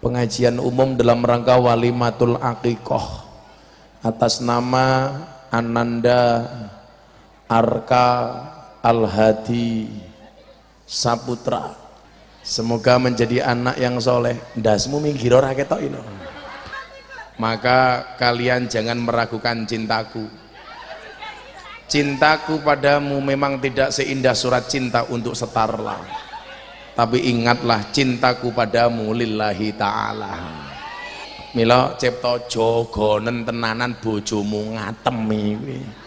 Pengajian umum dalam rangka walimatul akikoh atas nama Ananda Arka Al-Hadi Saputra semoga menjadi anak yang soleh. Dasmu minggir ora ketok ini. Maka kalian jangan meragukan cintaku. Cintaku padamu memang tidak seindah surat cinta untuk setarlah. Tapi ingatlah cintaku padamu lillahi ta'ala. Mila cipta jogonen tenanan bojomu ngatemi kuwi.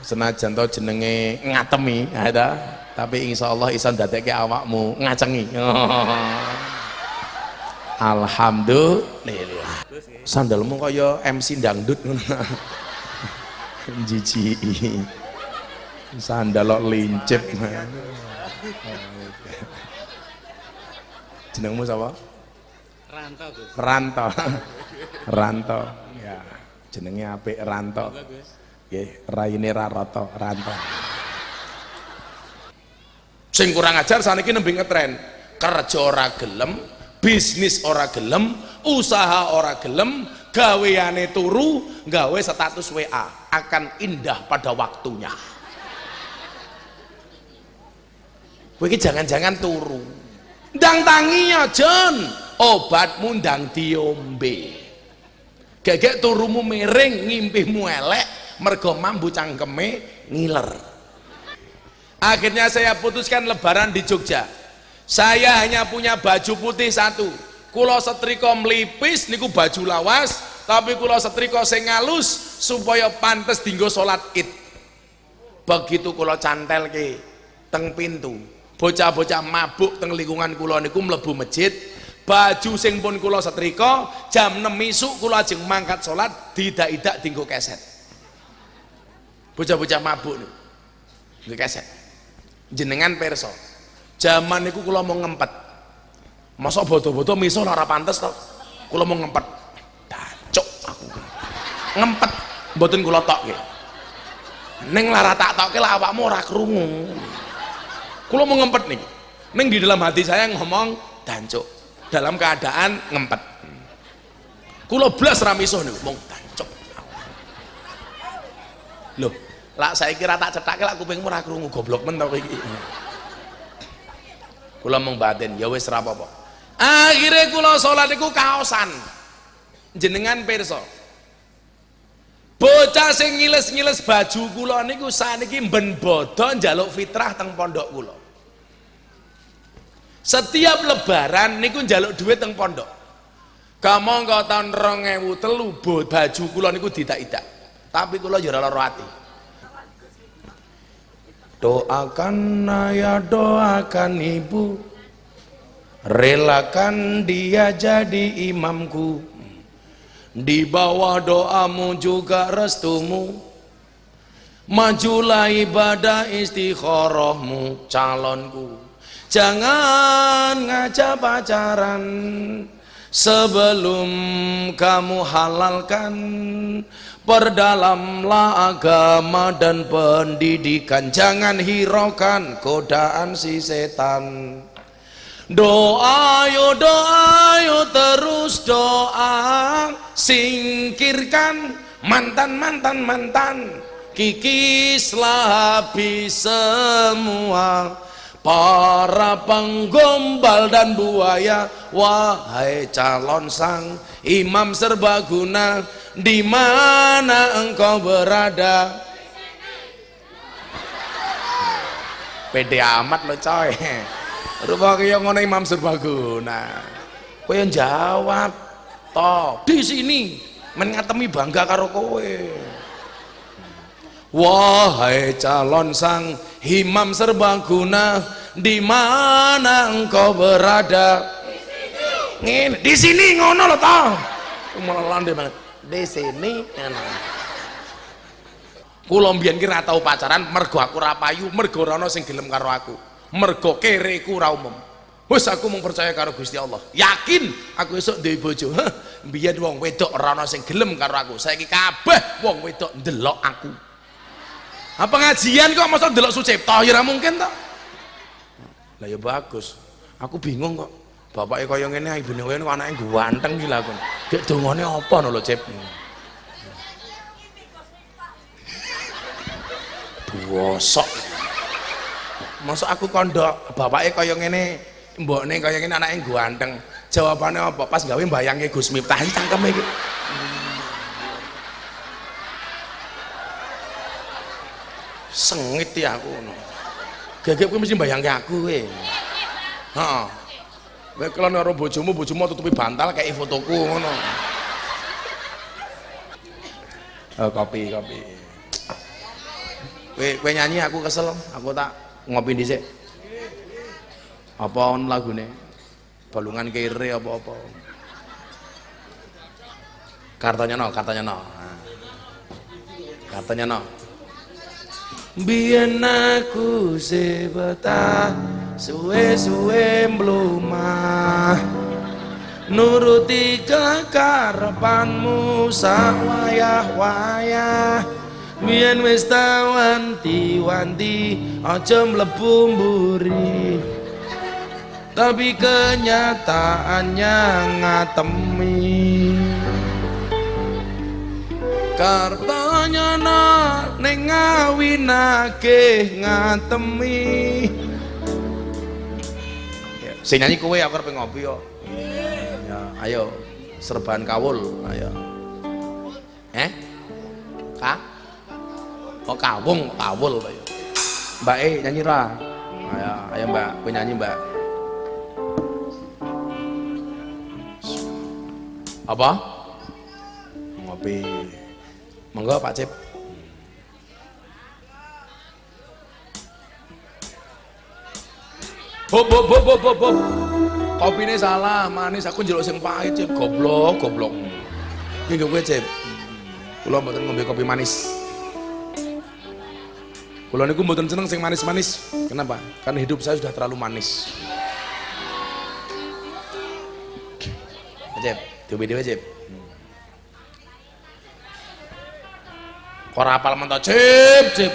Senajan to jenenge ngatemi, ada, tapi insyaallah iso ndadekke awakmu ngacengi. Alhamdulillah. Sandalmu kaya MC dangdut. Jiji. Sandal lincip. Jenengmu sapa? Rantau Gus. Ranto. Ranto. Ya, jenenge apik Ranto. Nggih, raine Raroto, Ranto. Sing kurang ajar saniki nembe ngetren. Kerja ora gelem, bisnis ora gelem, usaha ora gelem, gaweane turu, gawe status WA akan indah pada waktunya. Kowe jangan-jangan turu. Ndang tangi ya, Jon. Obatmu ndang diombe. Gegek turumu miring, ngimpimu elek, mergo mambu cangkeme ngiler. Akhirnya saya putuskan lebaran di Jogja. Saya hanya punya baju putih satu. Kulo setrika melipis niku baju lawas, tapi kulo setrika sing supaya pantes dinggo salat Id. Begitu kulo cantel ke teng pintu. Bocah-bocah mabuk teng lingkungan kulo niku mlebu masjid, baju sing pun kula setrika jam 6 isuk kula ajeng mangkat salat didak-idak dinggo keset bocah-bocah mabuk niku nggo keset jenengan perso. Zaman niku kula mau ngempet. Masa bodo-bodo miso ora pantes to. Kula mau ngempet. Dancuk aku. Ngempet. Mboten kula tokke ning lara tak tokke lah awakmu ora krungu. Kula mau ngempet nih. Ning di dalam hati saya ngomong dancuk dalam keadaan ngempet. Kulo blas ramiso nih mong tancuk loh lah saya kira tak cetak lah kupingmu ora krungu goblok men tau iki. Kula mong batin ya wis ora apa-apa. Akhirnya kula salat iku kaosan. Jenengan pirsa? Bocah sing ngiles-ngiles baju kula niku saniki mben bodo njaluk fitrah teng pondok kula. Setiap lebaran niku njaluk duit teng pondok. Kamu kau tahun rongewu telu baju kula niku tidak-tidak tapi kula ora lara ati. Doakan ayah doakan ibu. Relakan dia jadi imamku. Di bawah doamu juga restumu. Majulah ibadah istikharahmu calonku. Jangan ngajak pacaran sebelum kamu halalkan Perdalamlah agama dan pendidikan. Jangan hiraukan godaan si setan. Doa yo doa yo terus doa. Singkirkan mantan mantan mantan Kikislah habis semua Para penggombal dan buaya Wahai calon sang imam serbaguna di mana engkau berada? Pede amat lo coy. Rupanya kaya ngono imam serbaguna. Kowe jawab toh. Di sini men bangga karo kowe Wahai calon sang imam serbaguna, di mana engkau berada? Ngene, di sini ngono lo tau. Malah landai banget. Di sini ngono. Kula mbiyen tau pacaran mergo aku ora payu, mergo ora sing gelem karo aku. Mergo kereku ora umum. Wes aku mau percaya karo Gusti Allah. Yakin aku esuk duwe bojo. Biyen wong wedok ora ana sing gelem karo aku. Saiki kabeh wong wedok ndelok aku. Apa pengajian kok masa ndelok Sucipto ya mungkin to. Lah ya bagus. Aku bingung kok. Bapaknya kaya ngene, ibune kaya ngene anake ganteng iki lah kon. Gek dongane apa no lho, Cip? Bosok. Masa aku kondok, bapaknya kaya ngene, mbokne kaya ngene anake ganteng. Jawabannya apa? Pas gawe bayangke Gus Miftah iki cangkeme iki. Sengit ya aku ngono. Gegek kuwi mesti bayangke aku kowe. Heeh. Kowe kalau karo bojomu, bojomu tutupi bantal kayak fotoku ngono. Oh, kopi, kopi. Kowe kowe nyanyi aku kesel, aku tak ngopi dhisik. Apa on lagune? Balungan kere apa-apa. Kartanya no, kartanya no. Kartanya no. Biyen aku sebetah suwe-suwe mlumah nuruti kekarepanmu sak wayah-wayah. Biyen wis tawanti-wanti aja mlebu mburi. Tapi kenyataannya ngatemi Kartanya na ning ngawinake ngatemi. Ya, sing nyanyi kowe aku arep ngopi kok. Ya, ayo serban kawul, ayo. Eh? Ka? Oh kawung, kawul ayo. Mbak E nyanyi ra. Ayo, ayo Mbak, kowe nyanyi Mbak. Apa? Ngopi. Monggo Pak Cip. Hop hop hop hop hop hop. Kopine salah, manis aku njeluk sing pahit Cip. Goblok, goblok. Nggo kowe Cip. Kula mboten ngombe kopi manis. Kula niku mboten seneng sing manis-manis. Kenapa? Karena hidup saya sudah terlalu manis. Cip, diobe dhewe Cip. Ora apal mentok cip cip.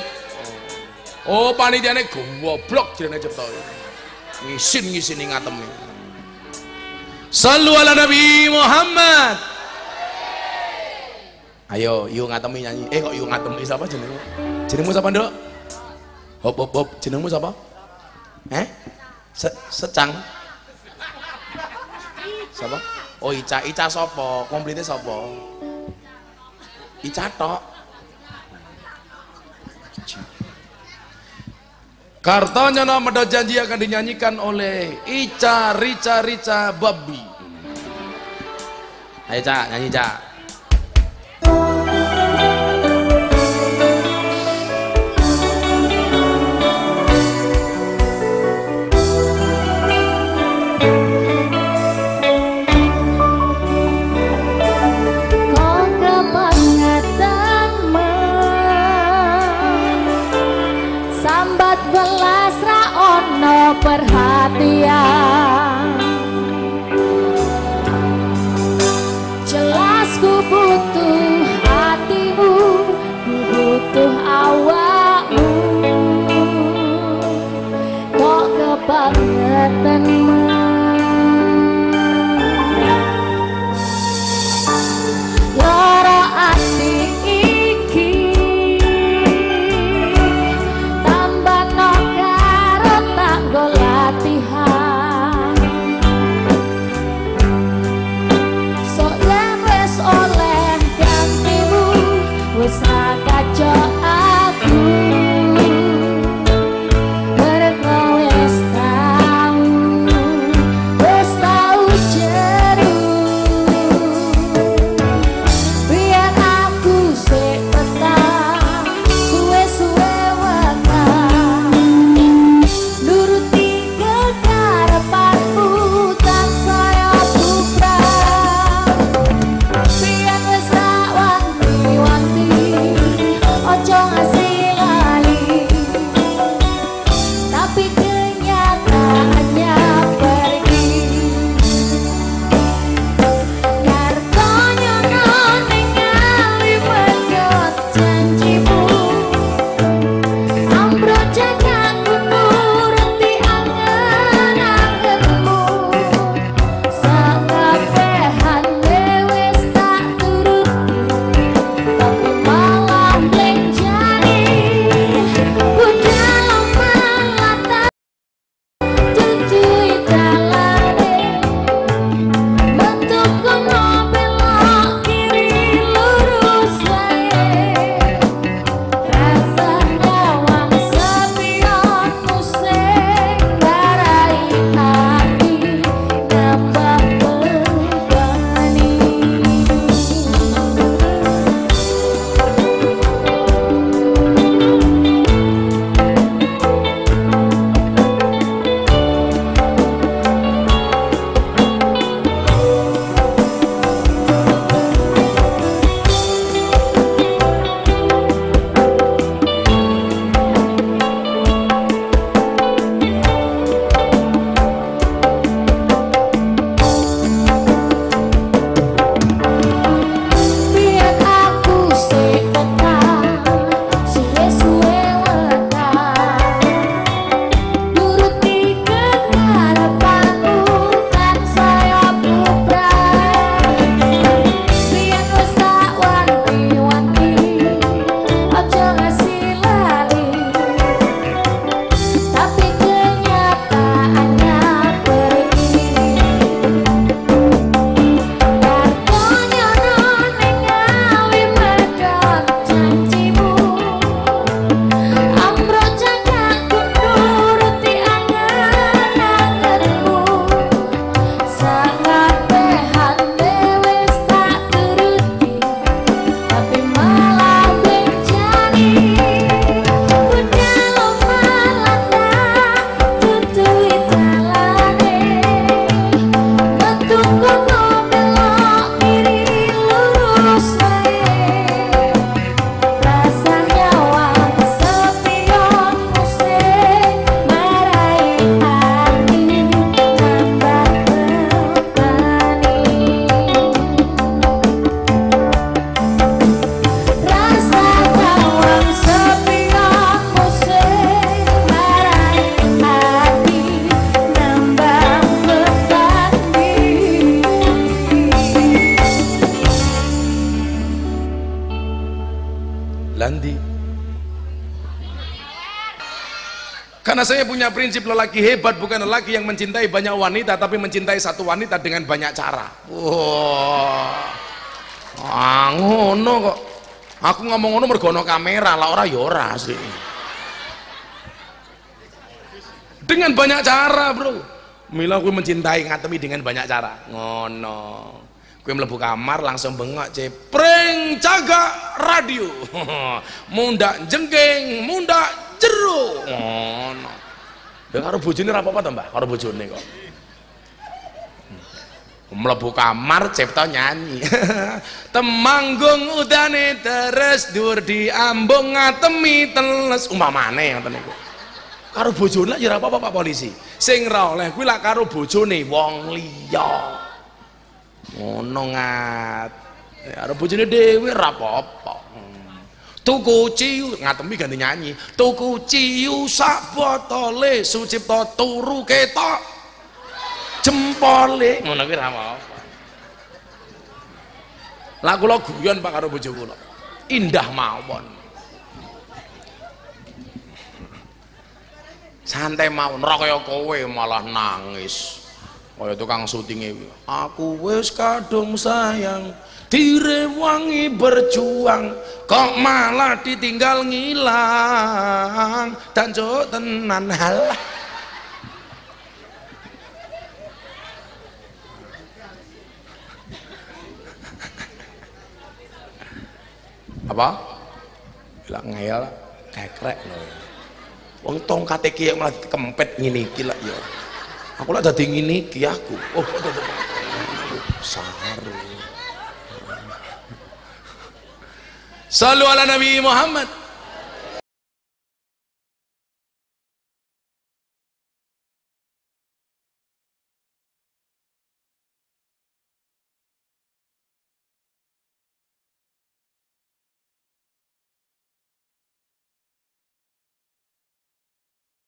Oh panitiane goblok jenenge cipta. Ngisin ngisin ngatemi. Sallu ala Nabi Muhammad. Ayo, yuk ngatemi nyanyi. Eh kok yuk ngatemi siapa jenengmu? Jenengmu siapa, Nduk? Hop hop hop, jenengmu siapa? Eh? Se secang. Siapa? Oh Ica, Ica sapa? Komplite sapa? Ica tok. Kartanya nama ada janji akan dinyanyikan oleh Ica Rica Rica Babi. Ayo Cak, nyanyi Cak. Perhatian Ganti, karena saya punya prinsip lelaki hebat bukan lelaki yang mencintai banyak wanita tapi mencintai satu wanita dengan banyak cara. Wow. ah, ngono kok. Aku ngomong ngono mergono kamera lah orang yora ya sih. Dengan banyak cara bro. Mila aku mencintai ngatemi dengan banyak cara. Ngono gue melebu kamar langsung bengok cepreng jaga radio. Mundak jengking mundak jero ngono. Ya karo bojone ora apa-apa to Mbak karo kok. Hmm. mlebu kamar cipta nyanyi. Temanggung udane terus dur diambung ngatemi teles. Umpamane ngoten niku. Karo bojone ya apa-apa Pak polisi. Sing ra oleh kuwi lak karo bojone wong liya ngono ngat. Karo bojone dhewe ora apa-apa. Tuku ciu ngatemi ganti nyanyi. Tuku ciu sak botole sucipta turu ketok. Jempole. Ngono kuwi ra apa lah kula guyon Pak karo bojo kula. Indah mawon. Santai mawon ora kaya kowe malah nangis kaya tukang syutinge aku wis kadung sayang direwangi berjuang kok malah ditinggal ngilang. Dan tenan halah apa? Bilang ngeyel kekrek loh wong tongkate ki malah kempet ngene iki lak ya aku lak dadi ngene iki aku. Oh. Saru Sallu ala Nabi Muhammad